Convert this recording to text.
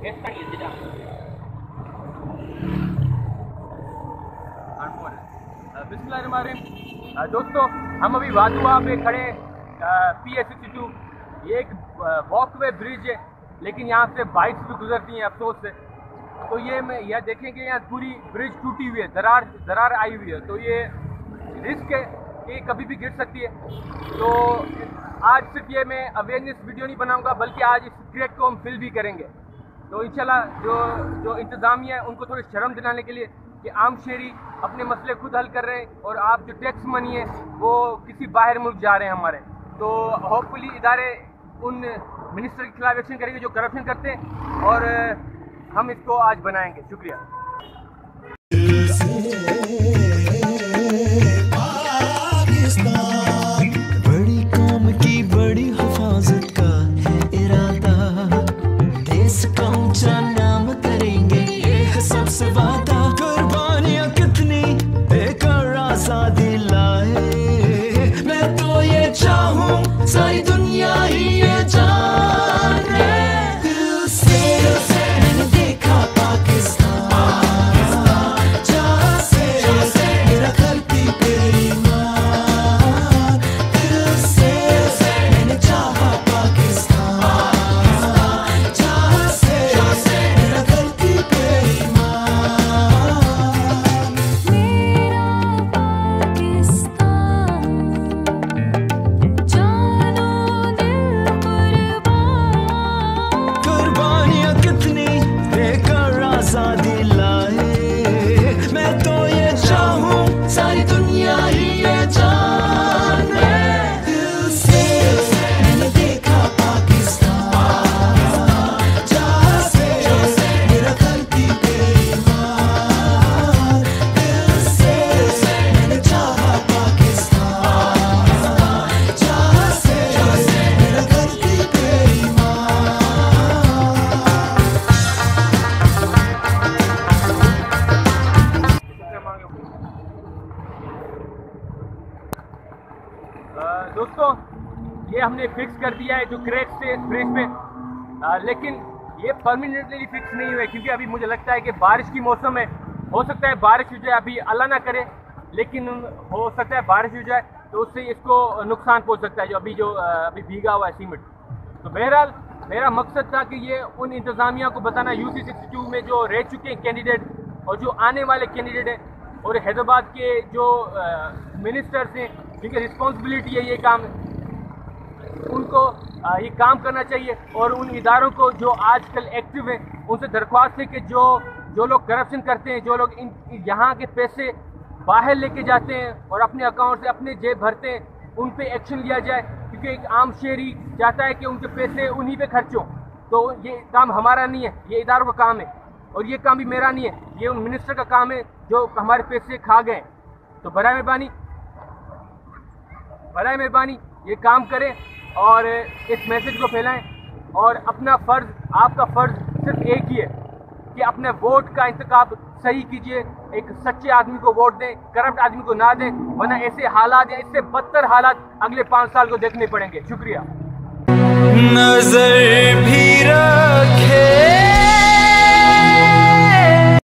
Esta دوستو ہم ابھی وادوا پہ کھڑے پی ایس سکسٹی ٹو یہ ایک واک وے برج ہے لیکن یہاں سے بائکس بھی گزرتی ہیں افسوس سے تو یہ میں یہ دیکھیں کہ یہاں پوری برج ٹوٹی ہوئی ہے درار درار آئی ہوئی ہے تو یہ رسک ہے کہ کبھی بھی گر سکتی ہے تو آج صرف یہ میں اویئرنیس ویڈیو نہیں بناؤں گا بلکہ آج اس گریٹ کو ہم فل بھی کریں گے تو انشاءاللہ جو جو انتظامیہ ہے ان کو تھوڑی شرم دلانے کے لیے کہ عام شہری اپنے مسئلے خود حل کر رہے ہیں اور آپ جو ٹیکس منی ہے وہ کسی باہر ملک جا رہے ہیں ہمارے۔ تو ہوپ فلی ادارے ان منسٹر کے خلاف ایکشن کریں گے جو کرپشن کرتے ہیں اور ہم اس کو آج بنائیں گے۔ شکریہ۔ 一夜走。دوستو، یہ ہم نے فکس کر دیا ہے جو کریک سے بریک میں۔ لیکن یہ پرمنٹلی فکس نہیں ہوئے، کیونکہ ابھی مجھے لگتا ہے کہ بارش کی موسم ہے۔ ہو سکتا ہے بارش ہو جائے، ابھی اللہ نہ کرے، لیکن ہو سکتا ہے بارش ہو جائے تو اس سے اس کو نقصان پہنچ سکتا ہے جو ابھی جو ابھی بھیگا ہوا ہے سیمنٹ تو بہرحال، میرا مقصد تھا کہ یہ ان انتظامیہ کو بتانا یو سی سکسٹی ٹو میں جو رہ چکے ہیں کینڈیڈیٹ اور جو آنے والے کینڈیڈیٹ ہیں۔ اور حیدرآباد کے جو منسٹرس ہیں ٹھیک ہے رسپانسبلٹی ہے یہ کام ان کو یہ کام کرنا چاہیے اور ان اداروں کو جو آج کل ایکٹیو ہیں، ان سے درخواست ہے کہ جو جو لوگ کرپشن کرتے ہیں، جو لوگ ان، یہاں کے پیسے باہر لے کے جاتے ہیں اور اپنے اکاؤنٹ سے اپنے جیب بھرتے ہیں، ان پہ ایکشن لیا جائے۔ کیونکہ ایک عام شہری چاہتا ہے کہ ان کے پیسے انہی پہ خرچوں۔ تو یہ کام ہمارا نہیں ہے، یہ اداروں کا کام ہے۔ اور یہ کام بھی میرا نہیں ہے، یہ ان منسٹر کا کام ہے جو ہمارے پیسے کھا گئے تو برائے مہربانی برائے مہربانی، یہ کام کریں اور اس میسج کو پھیلائیں اور اپنا فرض، آپ کا فرض صرف ایک ہی ہے کہ اپنے ووٹ کا انتخاب صحیح کیجیے، ایک سچے آدمی کو ووٹ دیں، کرپٹ آدمی کو نہ دیں، ورنہ ایسے حالات یا اس سے بدتر حالات اگلے پانچ سال کو دیکھنے پڑیں گے۔ شکریہ۔ نظر بھی رکھے۔